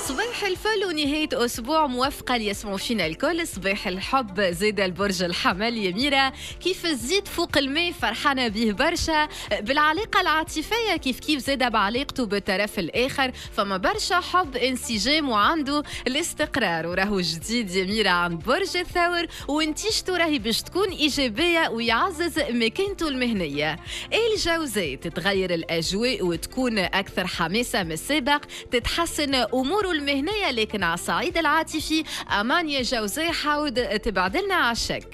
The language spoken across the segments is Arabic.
Swing صباح الفل ونهاية أسبوع موفقة ليسمعوا فينا الكل. صباح الحب زيد البرج الحمل يميرة. كيف الزيد فوق الماء؟ فرحانة به برشا. بالعلاقة العاطفية كيف كيف زاد بعلاقته بالطرف الآخر؟ فما برشا حب انسجام وعنده الاستقرار. وراهو جديد يميرة عن برج الثور. ونتيجته راهي باش تكون إيجابية ويعزز مكانته المهنية. الجوزاء تتغير الأجواء وتكون أكثر حماسة من السابق. تتحسن أموره المهنية لكن على الصعيد العاطفي أمانيا جوزاء حاول تبعد لنا على الشك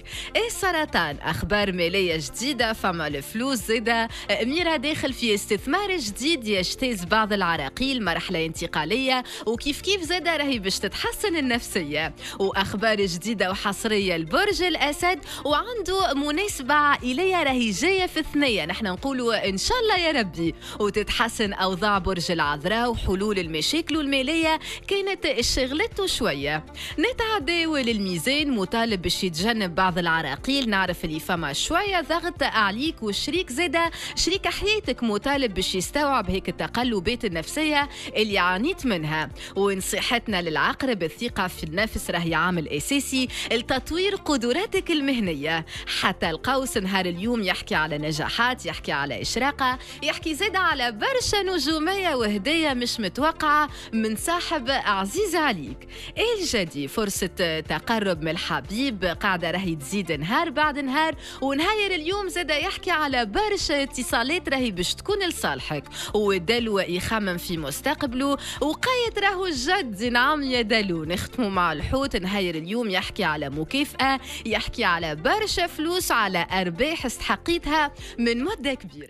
السرطان أخبار مالية جديدة فما الفلوس زادة أميرة داخل في استثمار جديد يجتاز بعض العراقيل مرحلة انتقالية. وكيف كيف زادة؟ راهي باش تتحسن النفسية. وأخبار جديدة وحصرية لبرج الأسد. وعنده مناسبة عائلية راهي جاية في ثنية نحن نقولوا إن شاء الله يا ربي. وتتحسن أوضاع برج العذراء وحلول المشاكل المالية. كانت شغلته شوية. نتعداو للميزان مطالب باش يتجنب بعض العراقيل. نعرف اللي فما شوية ضغط عليك والشريك زادة. شريك حياتك مطالب باش يستوعب هيك التقلبات النفسية اللي عانيت منها. ونصيحتنا للعقرب الثقة في النفس راهي عامل أساسي. لتطوير قدراتك المهنية. حتى القوس نهار اليوم يحكي على نجاحات يحكي على إشراقة. يحكي زادة على برشا نجومية وهدية مش متوقعة. من صاحب عزيز عليك الجدي فرصة تقرب من الحبيب قاعدة راهي تزيد نهار بعد نهار ونهاير اليوم زاد يحكي على برشا اتصالات راهي باش تكون لصالحك. ودلو يخمم في مستقبله وقايد راهو الجد نعم يا دلو. نختموا مع الحوت نهاير اليوم يحكي على مكافأة يحكي على برشا فلوس على أرباح استحقيتها من مدة كبيرة.